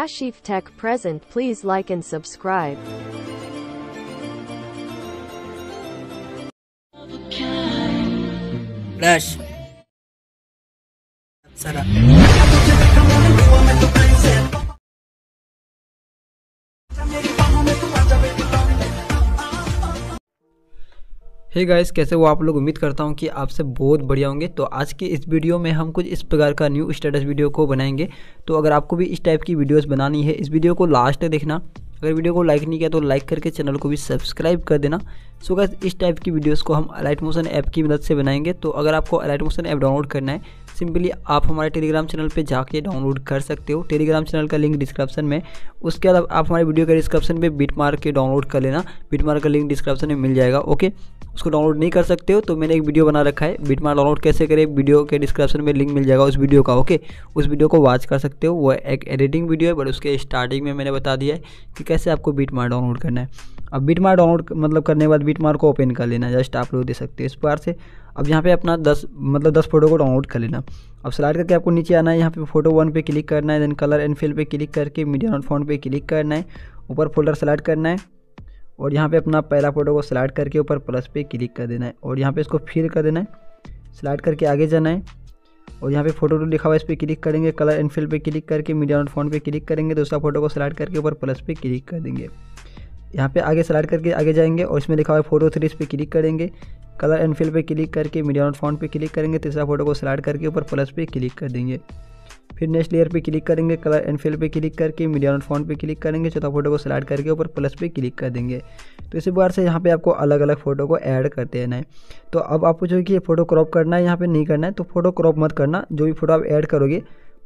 Ashif Tech present please like and subscribe. Flash सारा Hey hey guys कैसे हो आप लोग? उम्मीद करता हूँ कि आपसे बहुत बढ़िया होंगे। तो आज की इस वीडियो में हम कुछ इस प्रकार का न्यू स्टेटस वीडियो को बनाएँगे। तो अगर आपको भी इस टाइप की वीडियोस बनानी है, इस वीडियो को लास्ट देखना। अगर वीडियो को लाइक नहीं किया तो लाइक करके चैनल को भी सब्सक्राइब कर देना। सो गाइस इस टाइप की वीडियोस को हम अलाइट मोशन ऐप की मदद से बनाएँगे। तो अगर आपको अलाइट मोशन ऐप डाउनलोड करना है सिंपली आप हमारे टेलीग्राम चैनल पे जाके डाउनलोड कर सकते हो। टेलीग्राम चैनल का लिंक डिस्क्रिप्शन में। उसके बाद आप हमारे वीडियो के डिस्क्रिप्शन पे बिट मार के डाउनलोड कर लेना। बिट मार का लिंक डिस्क्रिप्शन में मिल जाएगा ओके उसको डाउनलोड नहीं कर सकते हो तो मैंने एक वीडियो बना रखा है। बिट मार डाउनलोड कैसे करें? वीडियो के डिस्क्रिप्शन में लिंक मिल जाएगा उस वीडियो का ओके उस वीडियो को वॉच कर सकते हो। वो एक एडिटिंग वीडियो है बट उसके स्टार्टिंग में मैंने बता दिया है कि कैसे आपको बिट मार डाउनलोड करना है। अब बिट मार डाउनलोड मतलब करने के बाद बिट मार को ओपन कर लेना जस्ट आप लोग दे सकते हो इस प्रकार से। अब यहाँ पे अपना दस मतलब दस फ़ोटो को डाउनलोड कर लेना। अब स्लाइड करके आपको नीचे आना है, यहाँ पे फ़ोटो वन पे क्लिक करना है देन कलर एंड फिल पे क्लिक करके मीडिया नोट फ़ोन पे क्लिक करना है। ऊपर फोल्डर सेलेक्ट करना है। और यहाँ पे अपना पहला फ़ोटो को स्लाइड करके ऊपर प्लस पे क्लिक कर देना है। और यहाँ पे इसको फिल कर देना है। स्लाइड करके आगे जाना है। और यहाँ पे फ़ोटो तो लिखा हुआ है, इस पर क्लिक करेंगे। कलर एंड फिल पे क्लिक करके मीडिया नोट फ़ोन पे क्लिक करेंगे। दूसरा फ़ोटो को स्लाइड करके ऊपर प्लस पे क्लिक कर देंगे। यहाँ पे आगे स्लाइड करके आगे जाएँगे और इसमें लिखा हुआ है फ़ोटो थ्री इस पर क्लिक करेंगे। कलर एंड फिल पे क्लिक करके मीडिया नोट फ़ोन पे क्लिक करेंगे। तीसरा फ़ोटो को स्लाइड करके ऊपर प्लस पे क्लिक कर देंगे। फिर नेक्स्ट लेयर पे क्लिक करेंगे कलर एंड फिल पे क्लिक करके मीडिया नोट फ़ोन पे क्लिक करेंगे, चौथा फ़ोटो को स्लाइड करके ऊपर प्लस पे क्लिक कर देंगे। तो इसी बार से यहाँ पे आपको अलग अलग फ़ोटो को ऐड करते रहना है। तो अब आप पूछो कि फ़ोटो क्रॉप करना है, यहाँ पे नहीं करना है तो फ़ोटो क्रॉप मत करना, जो भी फ़ोटो आप ऐड करोगे,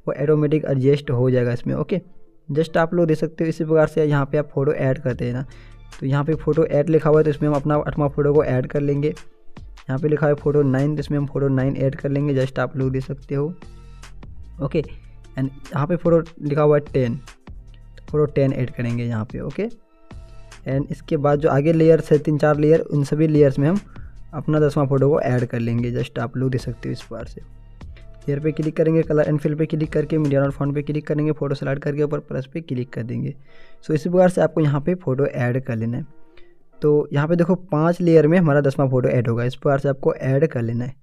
वो ऑटोमेटिक एडजस्ट हो जाएगा इसमें ओके जस्ट आप लोग दे सकते हो, इसी प्रकार से यहाँ पे आप फ़ोटो ऐड करते हैं ना तो यहाँ पे फ़ोटो ऐड लिखा हुआ है तो इसमें हम अपना आठवां फ़ोटो को ऐड कर लेंगे। यहाँ पे लिखा है फ़ोटो नाइन तो इसमें हम फ़ोटो नाइन ऐड कर लेंगे जस्ट आप लोग दे सकते हो ओके एंड यहाँ पे फ़ोटो लिखा हुआ है टेन फ़ोटो टेन ऐड करेंगे यहाँ पे ओके एंड इसके बाद जो आगे लेयर्स है, तीन चार लेयर उन सभी लेयर्स में हम अपना दसवां फ़ोटो को ऐड कर लेंगे। जस्ट आप लोग दे सकते हो इस बार से। लेयर पे क्लिक करेंगे कलर एंड फिल पे क्लिक करके मीडिया नोट फॉन्ट पे क्लिक करेंगे फ़ोटो सेलेक्ट करके ऊपर प्लस पे क्लिक कर देंगे। सो इसी प्रकार से आपको यहाँ पे फ़ोटो ऐड कर लेना है। तो यहाँ पे देखो पाँच लेयर में हमारा दसवां फ़ोटो ऐड होगा। इस प्रकार से आपको ऐड कर लेना है।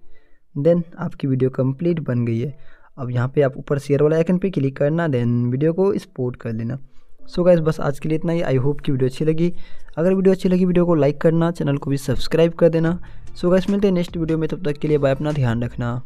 देन आपकी वीडियो कंप्लीट बन गई है। अब यहाँ पे आप ऊपर शेयर वाला आइकन पे क्लिक करना देन वीडियो को एक्सपोर्ट कर लेना। सो so गाइस बस आज के लिए इतना ही। आई होप कि वीडियो अच्छी लगी। अगर वीडियो अच्छी लगी वीडियो को लाइक करना चैनल को भी सब्सक्राइब कर देना। सो so गाइस मिलते हैं नेक्स्ट वीडियो में। तब तक के लिए बाय अपना ध्यान रखना।